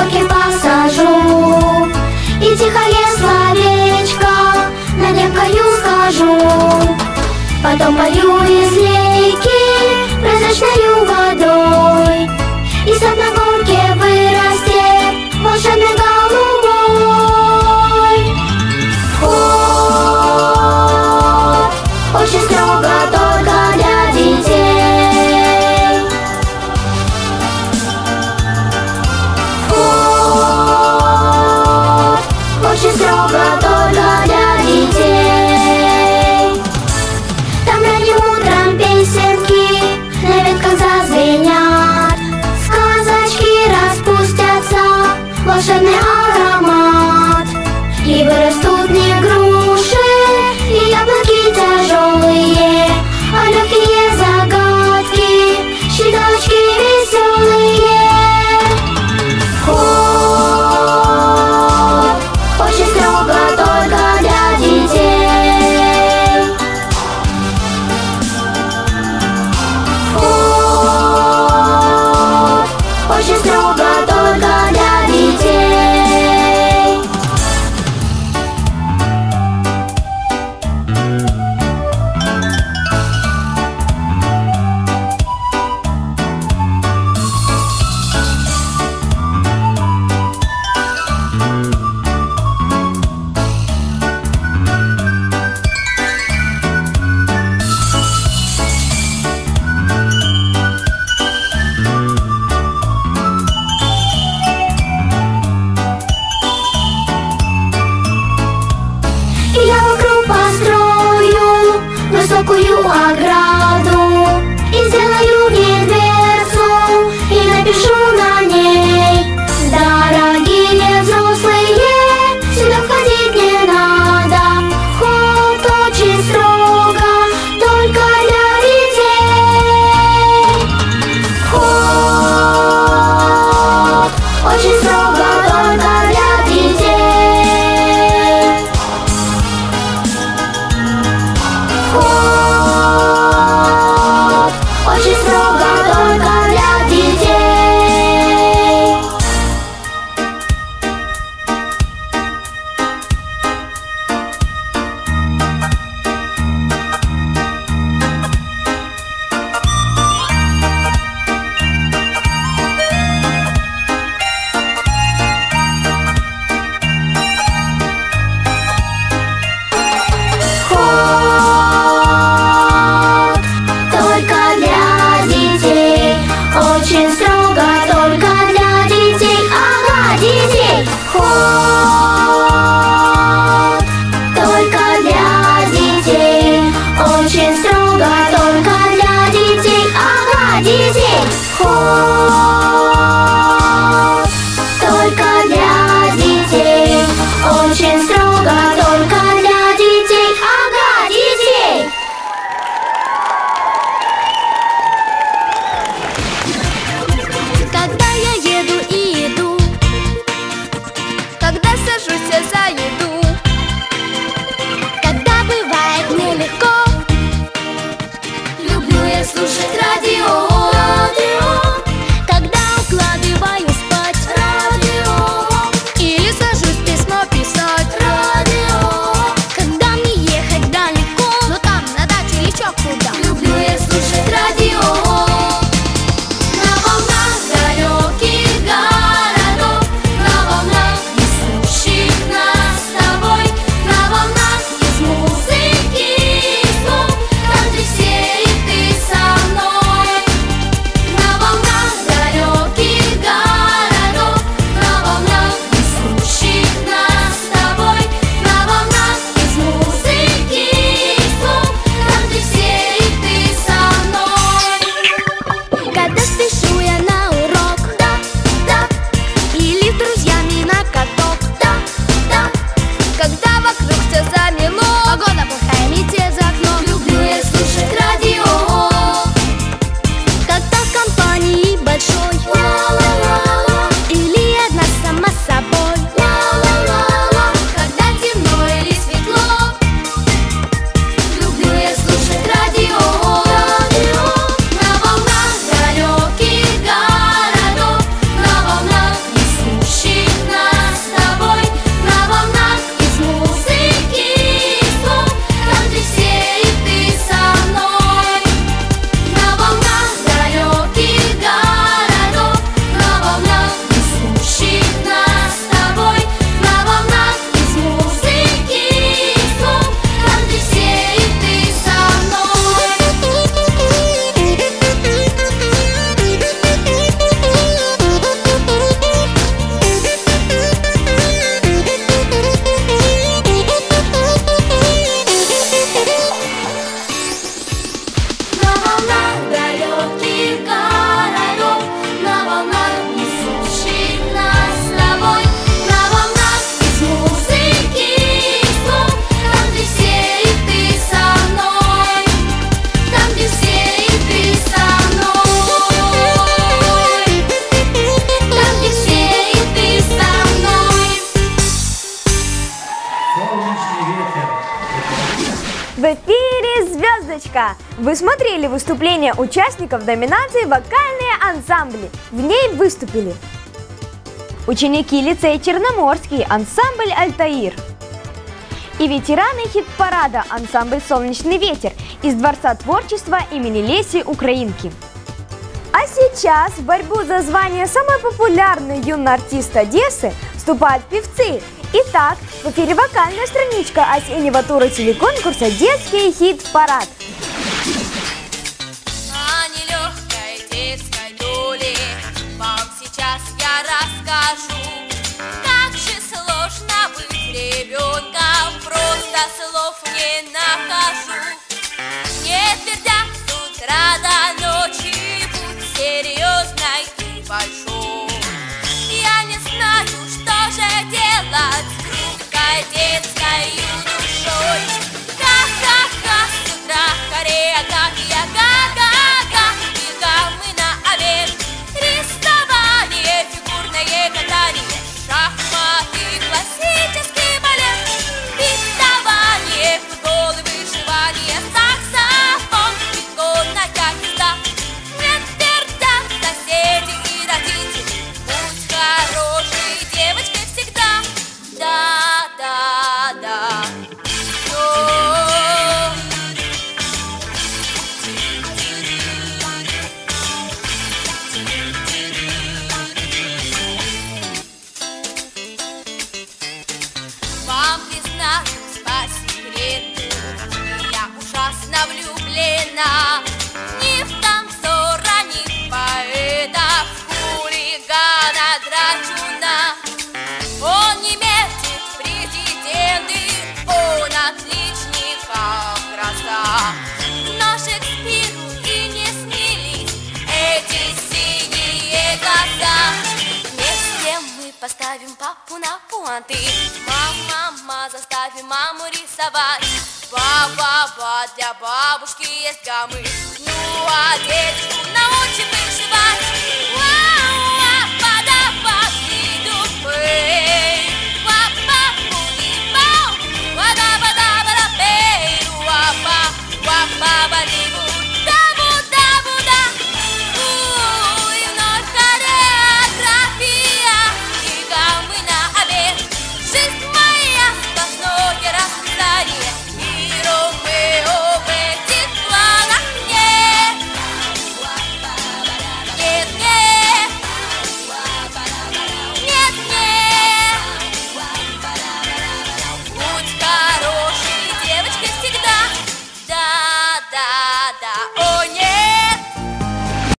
горке посажу. И тихое словечко на некою скажу. Потом полью из реки over глазами лук. Рубрика. Вы смотрели выступления участников номинации «Вокальные ансамбли». В ней выступили ученики лицея Черноморский, ансамбль «Альтаир», и ветераны хит-парада ансамбль «Солнечный ветер» из Дворца творчества имени Леси Украинки. А сейчас в борьбу за звание самой популярной юной артист Одессы вступают певцы. Итак, в эфире вокальная страничка осеннего тура телеконкурса «Детский хит-парад». Поставим папу на пуанты Мама, мама, заставим маму рисовать. Ба-ба-ба, для бабушки есть гаммы Ну а дедушку научим вышивать